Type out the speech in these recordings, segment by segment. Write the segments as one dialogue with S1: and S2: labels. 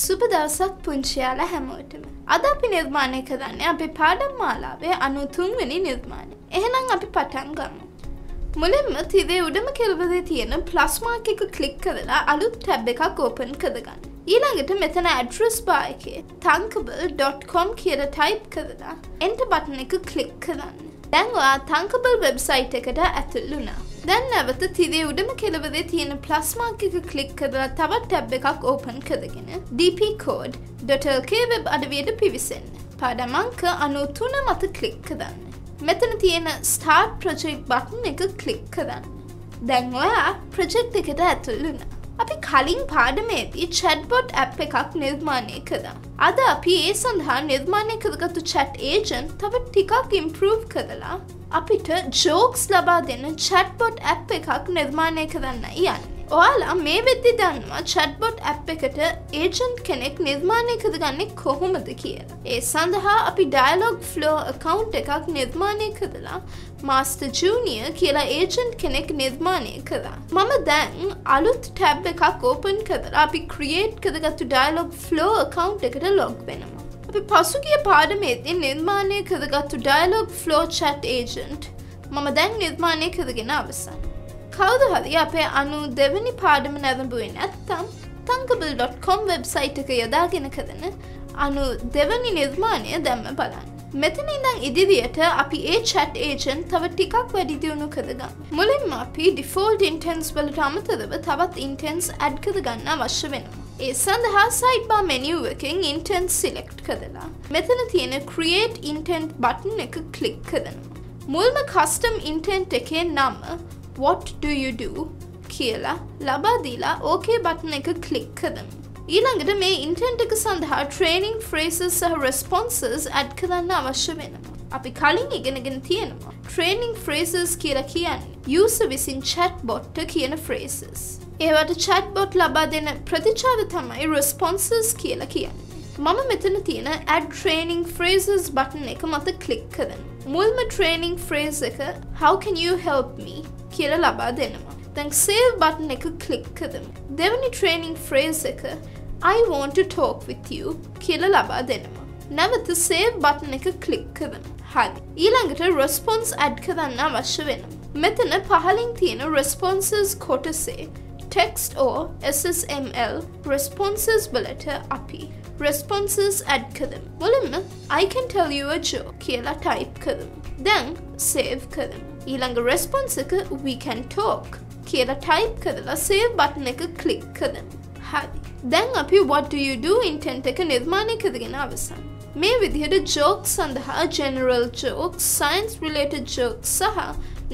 S1: සුබ දවසක් පුංචියාල හැමෝටම. අද අපි නිර්මාණය කරන්න අපි පාඩම් මාලාවේ අනුතුන්වැනි නිර්මාණය. එහෙනම් අපි පටන් ගමු. මුලින්ම තිදේ උඩම කෙල්වදේ තියෙන ප්ලස්මාක් එක කලික් කරලා අලුත් ටැබ් එකක් ඕපන් කරගන්න. ඊළඟට මෙතන ඇඩ්‍රස් බා එකේ තංකබල්.කොම් කියල ටයිප් කරලා එන්ට බටන එක කලික් කරන්න. දැන්වා තංකබල් වෙබ්සයිට් එකට ඇතුල්ලුනා. දැන් නැවත තිරේ උඩම කෙලවදේ තියෙන ප්ලස්මාක් එක කලික් කරලා තවත් ටැබ් එකක් ඕපන් කරගෙන dpcode.lk වෙබ් අඩවියට පිවිසෙන්න. පාඩමංක අනුතුන මත කලික් කරන්න. මෙතන තියෙන ස්ටාර්ට් ප්‍රජෙක්් බටන් එක කලික් කරන්න. දැන් ඔයා ප්‍රජෙක්් එකට ඇතුල්ලුනා. අපි කලින් පාඩමේදී චැට්බොට් ඇප් එකක් නිර්මාණය කරා. අද අපි ඒ සඳහා නිර්මාණය කරගතු චැට් ඒජන් තව ටිකක් ඉම්පරෝව් කරලා අපිට ජෝක්ස් ලබා දෙන්න චැට්බොට් ඇප් එකක් නිර්මාණය කරන්න යන්න. ඔයාලා මේ වෙද්දි දන්නවා චැට්බොට් ඇප් එකට ඒජන්ට් කෙනෙක් නිර්මාණය කරගන්නේ කොහොමද කියලා. ඒ සඳහා අපි ඩයිලොග් ෆ්ලෝ account එකක් නිර්මාණය කරලා මාස්ට ජූනිය කියලා ඒජන්ට් කෙනෙක් නිර්මාණය කරා. මම දැන් අලුත් ටැබ් එකක් ඕපන් කරලා අපි ක්‍රියේට් කරගත්තු ඩයිලොග් ෆ්ලෝ account එකට ලොග් වෙනවා. අපි පසුගිය පාඩමේදී නිර්මාණය කරගත්තු ඩයිලොග් ෆ්ලෝ චට් ඒජන්ට් මම දැන් නිර්මාණය කරගෙන අවසන්. කවුද හරි අපේ අනු දෙවැනි පාඩම නැරඹුවේ නැත්තම් තංකබල්.කොම් වෙබ්සයිට් එක යොදාගෙන කරන අනු දෙවැනි නිර්මාණය දැම්ම බලන්න. මෙතන ඉඳං ඉදිරියට අපි ඒ චට් ඒජන් තව ටිකක් වැඩි දියුණු කරගන්න. මුලින්ම අපි ඩිෆෝල්ඩ් ඉන්ටන්ස් වලට අමතරව තවත් ඉන්ටන්ස් ඇඩ් කරගන්න අවශ්‍ය වෙනවා. ඒ සඳහා සයිඩ්බා මෙනිව් එකෙන් ඉන්ටන්ස් සිලෙක්ට් කරලා. මෙතන තියෙන ක්‍රියේට් ඉන්ටන්ට් බටන් එක කලික් කරනවා. මුල්ම කස්ටම් ඉන්ටන්ට් එකේ නම what do you do කියලා ලබාදීලා ඕකේ බටන එක කලික් කරමු. ඊළඟට මේ ඉන්ටන්ට් එක සඳහා ට්‍රේනිං ෆ්‍රේසස් සහ රෙස්පොන්සස් ඇඩ් කරන්න අවශ්‍ය වෙනවා. අපි කලින් ඉගෙනගෙන තියෙනවා. ට්‍රේනිං ෆ්‍රේසස් කියලා කියන්නේ යුස විසින් චැට් බොට්ට කියන ෆ්‍රේසස්. ඒවට චැට් බොට් ලබා දෙන ප්‍රතිචාර තමයි රෙස්පොන්සස් කියලා කියන්නේ. මම මෙතන තියෙන ඇඩ් ට්‍රේනිං ෆ්‍රේසස් බටන් එක මත කලික් කරන. මුල්ම ට්‍රේනිං ෆ්‍රේස් එක how can you help me කියලා ලබා දෙනවා. දැන් සේව් බටන් එක කලික් කරමු. දෙවනි ට්‍රේනිං ෆ්‍රේස් එක I want to talk with you කියල ලබා දෙනවා. නැවත සේව් බටන එක කලික් කරන. හරි. ඊළඟට රෙස්පොන්ස් ඇඩ් කරන්න අවශ්‍ය වෙන. මෙතන පහලින් තියෙන රෙස්පොන්සස් කොටසේ ටෙක්ස්ට ඕ SSML රෙස්පොන්සස් වලට අපි රෙස්පොන්සස් ඇඩ් කරම්. මුලින්ම I can tell you a joke කියලා ටයිප් කරම්. දැන් සේව් කරම්. ඊළඟ රෙස්පොන්ස එක we can talk කියලා ටයිප් කරලා සේව් බටන එක කලික් කරම්. හරි. දැන් අපි what do you do intent එක නිර්මාණය කරගෙන අවසන්. මේ විදිහට ජෝක්ස් සඳහා general jokes science related jokes සහ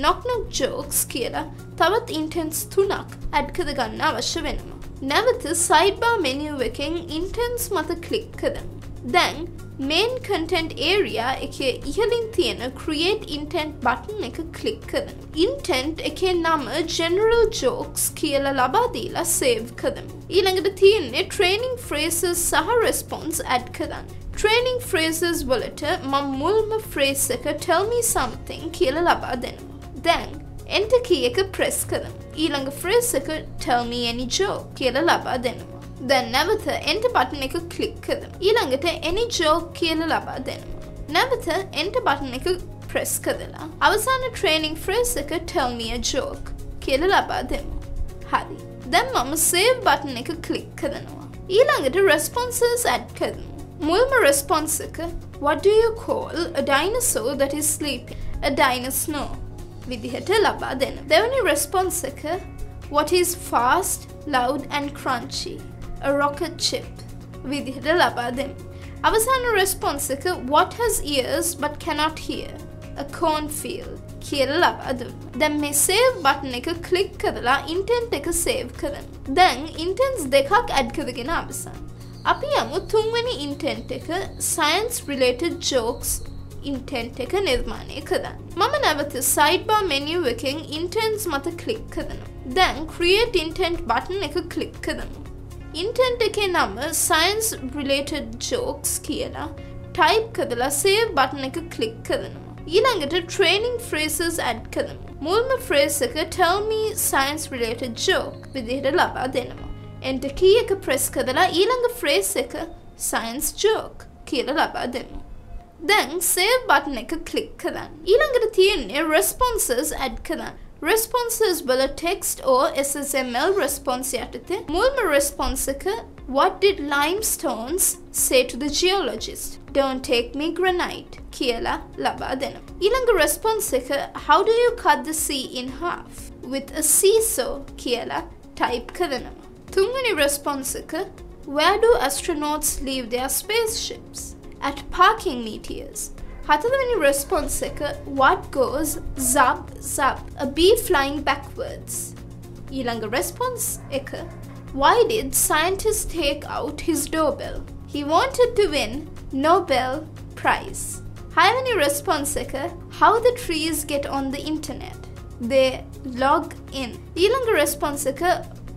S1: නොක්නොක් ජෝක්ස් කියලා තවත් ඉන්ටෙන්ස් තුනක් ඇඩ් කරගන්න අවශ්‍ය වෙනවා. නැවත සයිඩ්බා මෙනිව් එකෙන් ඉන්ටෙන්ස් මත කලික් කරන්න. දැන් මේන් කටන්ට් ඒරයා එක ඉහලින් තියෙන ක්‍රියේට් ඉන්ටෙන්ට් බටන් එක කලික් කරන. ඉන්ටෙන්ට් එකේ නම ජෙනරල් ජෝක්ස් කියල ලබාදීලා සේව් කරම. ඊළඟට තියෙන්නේ ට්‍රේනිං ෆ්‍රේසස් සහ රෙස්පොන්ස් ඇඩ් කරන්න. ට්‍රේනිං ෆ්‍රේසස් වලට මං මුල්ම ෆ්‍රේස් එක ටෙල්මි සම්තිං කියල ලබා දෙනවා. දැන් එන්ට කිය එක ප්‍රෙස් කරම්. ඊළඟ ෆ්‍රේස් එක ටෙල්මි ඇනි ජෝ කියල ලබා දෙනවා. දැන් නැවත එන්ට බටන එක කලික් කරම්. ඊළඟට එනි ජෝක් කියල ලබා දෙනවා. නැවත එන්ට බටන එක ප්‍රෙස් කරලා. අවසාන ට්‍රේනිං ෆ්‍රේස් එක ටෙල්මිය ජෝක් කියල ලබා දෙමු. හරි. දැන් මම සේව් බටන එක කලික් කරනවා. ඊළඟට රෙස්පොන්සස් ඇඩ් කරමු. මුල්ම රෙස්පොන්ස එක what do you call a dinosaur that is sleeping? A dinosaur විදිහට ලබා දෙන්න. දෙවනි රෙස්පොන්ස එක what is fast, loud and crunchy? A rocket chip විදිහට ලබා දෙම්. අවසාන රෙස්පොන්ස එක what has ears but cannot hear a cornfield කියල ලබාද. දැම් මේ සේව් බටන එක කලික් කරලා ඉන්ටෙන්ට් එක සේව් කරන. දැන් ඉන්ටන්ස් දෙකක් ඇඩ් කරගෙන අවසන්. අපි යමු තුන්වැනි ඉන්ටෙන්ට් එක සයින්ස් රිලේටඩ් ජෝක්ස් ඉන්ටෙන්ට් එක නිර්මාණය කරන්න. මම නැවත සයිඩ්බා මෙනිව් එකෙන් ඉන්ටන්ස් මත කලික් කරනවා. දැන් ක්‍රියට් ඉන්ටෙන්ට් බටන් එක කලික් කරමු. ඉන්ටන්ට එකේ නම සයින්ස් රිලේටඩ් ජෝක්ස් කියලා ටයිප් කදලා සේව් බටන එක කලික් කරනවා. ඊළඟට ට්‍රේනිං ෆ්‍රේසස් ඇඩ් කරමු. මුල්ම ෆ්‍රේස් එක ටල්මි සයින්ස් රිලේටඩ් ජෝක් විදිහට ලබා දෙනවා. එන්ට කී එක ප්‍රෙස් කදලා ඊළඟ ෆ්‍රේස් එක සයින්ස් ජෝක් කියල ලබා දෙමු. දැන් සේව් බටන එක කලික් කරන්න. ඊළඟට තියෙන්නේ රෙස්පොන්සස් ඇඩ් කරන්න. Responses වල text or SSML response යටතේ මුල්ම response එක What did limestones say to the geologist? Don't take me granite කියලා ලබා දෙනවා. ඊළඟ response එක How do you cut the sea in half? With a seesaw කියලා type කරනවා. තුන්වෙනි response එක Where do astronauts leave their spaceships? At How many response? responds what goes zap zap, a bee flying backwards. Ilanga responds why did scientists take out his doorbell? He wanted to win Nobel Prize. How many response? responds how the trees get on the internet. They log in. Ilanga responds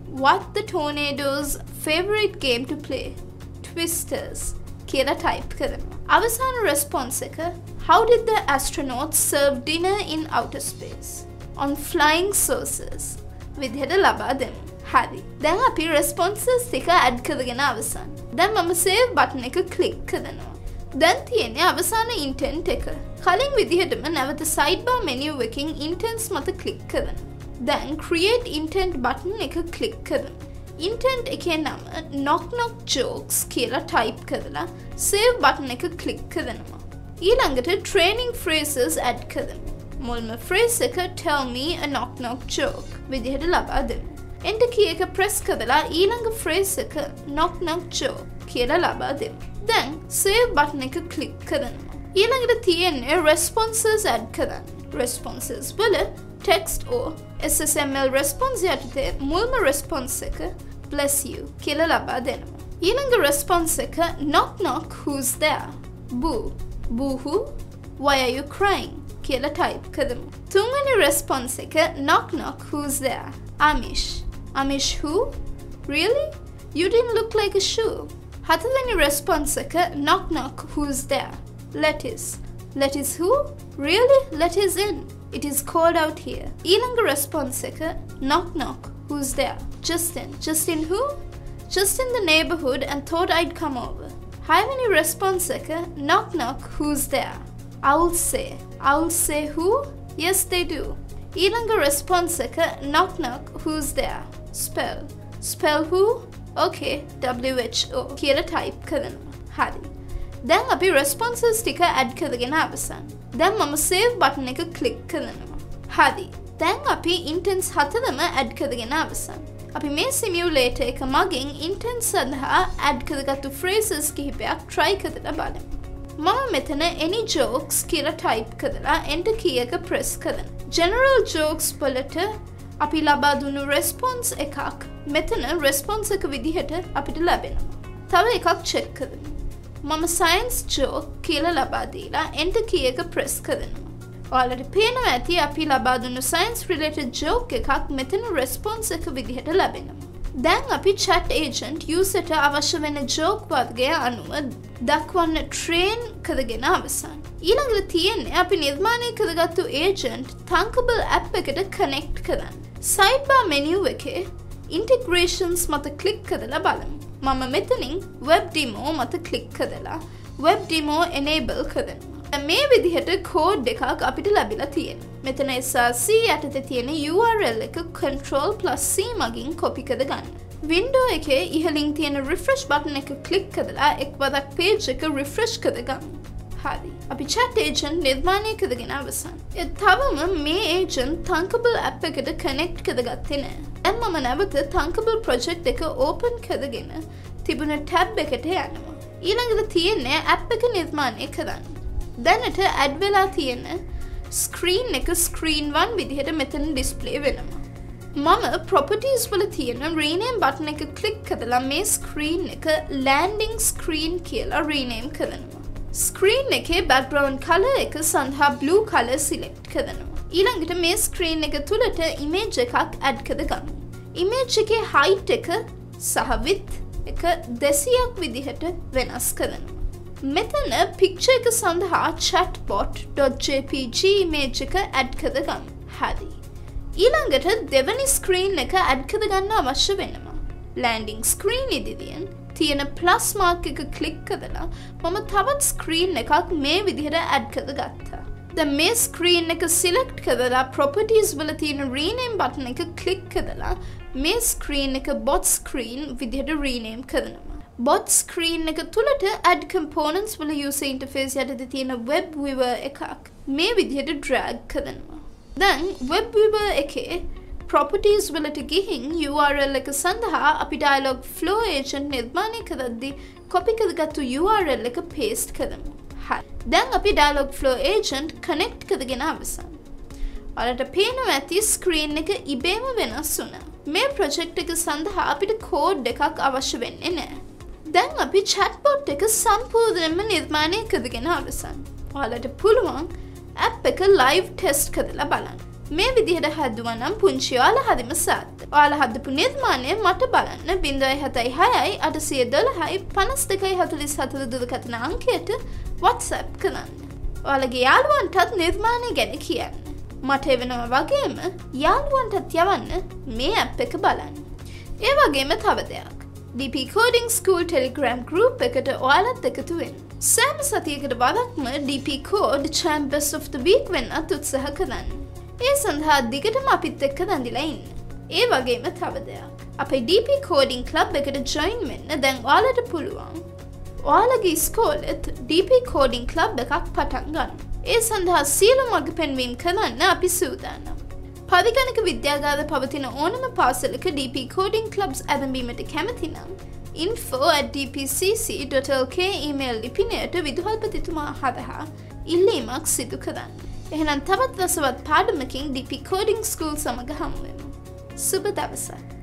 S1: what the tornado's favorite game to play, Twisters. කියලා type කරනවා. අවසාන response එක How did the astronauts serve dinner in outer space? On flying saucers විදිහට ලබා දෙමු. හරි. දැන් අපි රෙස්පොන්සස් ටික ඇඩ් කරගෙන අවසන්. දැන් මම සේව් බටන් එක ක්ලික් කරනවා. දැන් තියෙන්නේ අවසාන ඉන්ටෙන්ට් එක. කලින් විදිහටම නැවත සයිඩ්බා මෙනියු එකින් ඉන්ටෙන්ස් මත ක්ලික් කරන. දැන් ක්‍රියේට් ඉන්ටෙන්ට් බටන් එක ක්ලික් කරන. ඉන්ටන්ට් එකේ නම නොක්නොක් ජෝක්ස් කියලා ටයිප් කරලා සේව් බටන එක කලික් කරනවා. ඊළඟට ට්‍රේනිං ෆ්‍රේසස් ඇඩ් කරම. මුල්ම ෆ්‍රේස් එක ටෙල්මී නොක්නොක් ජෝක් විදිහට ලබා දෙම. එන්ට කිය එක ප්‍රෙස් කරලා ඊළඟ ෆ්‍රේස් එක නොක්නොක් ජෝ කියලා ලබා දෙම. දැන් සේව් බටන එක කලික් කරනවා. ඊළඟට තියෙන්නේ රෙස්පොන්සස් ඇඩ් කරන්න. රෙස්පොන්සස් වල ටෙක්ස්ට ඕ SSML රෙස්පොන්ස් යටතේ මුල්ම රෙස්පොන්ස් එක bless you කියලා ලබා දෙනවා. ඊළඟ රෙස්පොන්ස් එක knock knock who's there? boo boohoo why are you crying කියලා ටයිප් කරමු. තුන්වෙනි රෙස්පොන්ස් එක knock knock who's there? Amish Amish who? Really? You didn't look like a shoe. හතවෙනි response එක knock knock who's there? Lettuce Lettuce who? Really? Lettuce in. It is cold out here. ඊළඟ response එක knock knock who's there? Justin. Justin who? Just in the neighborhood and thought I'd come over. Hyveni response knock knock, who's there? I'll say. I'll say who? Yes they do. Ilanga response knock knock, who's there? Spell. Spell who? Okay, WHO. Kira type කරනවා. හරි. දැන් අපි responses ටික add කරගෙන අවසන්. දැන් මම save button එක click කරනවා. හරි. දැන් අපි intents හතරම add කරගෙන අවසන්. අපි මේ සිමියුලේට එක මගින් ඉන්ටන් සඳහා ඇඩ් කරගත්තු ෆ්‍රේසස් කිහිපයක් ට්‍රයි කරලා බලමු. මම මෙතන එනි ජෝක්ස් කියල ටයිප් කරලා එන්ට කියක ප්‍රෙස් කරන. ජෙනරල් ජෝක්ස් පොලට අපි ලබා දුන්නු රෙස්පොන්ස් එකක් මෙතන රෙස්පොන්ස එක විදිහට අපිට ලැබෙනවා. තව එකක් චෙක් කරන. මම සයින්ස් ජෝක් කියල ලබාදීලා එන්ට කියක ප්‍රෙස් කරනවා. ඔයාලට පේනවා ඇති අපි ලබාදුන්නු සයින්ස් රිලට ජෝක එකක් මෙතන රෙස්පොන්ස් එක විදිහට ලැබෙනවා. දැන් අපි චට් ඒජන්ට් යුසට අවශ්‍ය වෙන ජෝක් වර්ගය අනුව දක්වන්න ට්‍රේන් කරගෙන අවසන්. ඊළඟට තියෙන්නේ අපි නිර්මාණය කරගත්තු ඒජන්ට් තංකබල් ඇප් එකට කනෙක්ට් කරන්න. සයිබා මෙනිව් එකේ ඉන්ටිග්‍රේෂන්ස් මත කලික් කරලා බලමු. මම මෙතනින් වෙබ් ඩිමෝ මත කලික් කරලා වෙබ් ඩිමෝ එනේබල් කරනවා. මේ විදිහට කෝඩ් එකක් අපිට ලැබිලා තියෙන. මෙතන SRC යටත තියෙන URL එක control C මගින් කොපි කද ගන්න. වින්ඩෝ එකේ ඉහලින් තියෙන රිෆ්‍රෙෂ් බටන එක කලික් කදලා එක් වදක් පේජ් එක රිෆ්‍රෙෂ් කද ගන්න. හරි අපි චට් ඒජන් නිර්මාණය කදගෙන අවසන්. එ තවම මේ ඒජන් තංකබල් ඇප් එකට කනෙක්ට් කද ගත්තේ නෑ. ඇම් මම නැවත තංකබල් ප්‍රොජෙක්් එක ඕපන් කදගෙන තිබුණ ටැබ් එකට යනවා. ඊළඟට තියෙන්නේ ඇප් එක නිර්මාණය කරන්න. දැනට ඇඩ්වෙලා තියෙන ස්ක්‍රීන් එක ස්ක්‍රීන්වන් විදිහට මෙතන ඩිස්පලේ වෙනවා. මම ප්‍රොපටස් වල තියෙන රීනේම් බටන එක කලික් කදලා මේ ස්ක්‍රීන් එක ලෑන්ඩිං ස්ක්‍රීන් කියලා රීනේම් කරනවා. ස්ක්‍රීන් එකේ බැක්බ්‍රවන්් කල එක සඳහා බ්ලූ කල සිලෙක්් කරනවා. ඊළඟට මේ ස්ක්‍රීන් එක තුළට ඉමේජ් එකක් ඇඩ් කද ගන්න. ඉමේජ් එකේ හයිට් එක සහවිත් එක දෙසියක් විදිහට වෙනස් කරනවා. මෙතන පික්ෂ එක සඳහා chatbot.jpg මේජ් එක ඇඩ්කද ගම් හරි. ඊළඟට දෙවනි ස්ක්‍රීන් එක ඇඩ්කද ගන්න අවශ්‍ය වෙනවා. ලෑන්ඩිං ස්ක්‍රීන් ඉදිරියෙන් තියෙන ප්ලස් මාර්ක් එක කලික් කදලා මම තවත් ස්ක්‍රීන් එකක් මේ විදිහට ඇඩ් කද ගත්තා. ද මේ ස්ක්‍රීන් එක සිලෙක්ට් කදලා ප්‍රොපටස් වල තියෙන රීනේම් බටන එක කලික් කදලා මේ ස්ක්‍රීන් එක බොත් ස්ක්‍රීන් විදිහට රීනේම් කරනවා. බොත් ස්ක්‍රීන් එක තුළට ඇඩ් කම්පෝනන්ස් වල යුස ඉන්ටෆේස් යටද තියෙන වෙබ් විව එකක් මේ විදිහට ඩ්‍රෑග් කරනවා. දැන් වෙබ් විව එකේ ප්‍රොපටස් වලට ගිහින් URL එක සඳහා අපි ඩයිලොග් ෆ්ලෝ ඒජන්් නිර්මාණය කරද්දි කොපිකදගත්තු URL එක පේස්ට් කරමු. හරි. දැන් අපි ඩයිලොග් ෆ්ලෝ ඒජන්ට් කනෙක්ට් කරගෙන අවසන්. ඔලට පේනව ඇති ස්ක්‍රීන් එක ඉබේම වෙනස් වුන. මේ ප්‍රොජෙක්් එක සඳහා අපිට කෝඩ් එකක් අවශ්‍ය වෙන්නේ නෑ. දැන් අපි චැට්බොට් එක සම්පූර්ණයෙන්ම නිර්මාණය කරගෙන අවසන්. ඔයාලට පුළුවන් ඇප් එක ලයිව් ටෙස්ට් කරලා බලන්න. මේ විදිහට හැදුවනම් පුංචියාල හරිම සාත්ත. ඔයාල හදපු නිර්මාණය මට බලන්න බින්දයි හතයි හයයි අටසිය දොළහයි පනස් දෙකයි හතුලිස් හතුර දුරකථන අංකයට WhatsApp කරන්න. ඔයාලගේ යාළුවන්ටත් නිර්මාණය ගැන කියන්න. මට එවෙනව වගේම යාළුවන්ටත් යවන්න මේ ඇප් එක බලන්න. ඒ වගේම තව දෙයක්. DP coding school Telegram group එකට ඔයාලත් එකතුවෙන්. සෑම සතියකට වදක්ම DP code champs of the week වෙන්නත් උත්සහ කරන්න. ඒ සඳහා දිගටම අපිත් එක්ක දඳිලා ඉන්න. ඒ වගේම තව දෙයක්. අපේ DP කෝඩිං කලබ් එකට ජොයින් වෙන්න දැන් ඔයාලට පුළුවන්. ඔයාලගේ ස්කෝලෙත් DP කෝඩිං කලබ් එකක් පටන් ගන්න. ඒ සඳහා සියලු මඟ පෙන්වීම් කරන්න අපි සූදානම්. පරිගණක විද්‍යාගාර පවතින ඕනම පාසලක DP කෝඩිං කලබ්ස් ඇදඹීමට කැමතිනම් info@dpcc.lk ඊමේල් ලිපිනයට විදුහල්පතිතුමා හරහා ඉල්ලීමක් සිදු කරන්න. එහෙනම් තවත් රසවත් පාඩමකින් DP කෝඩිං ස්කූල් සමඟ හමුවෙමු. සුබ දවසක්.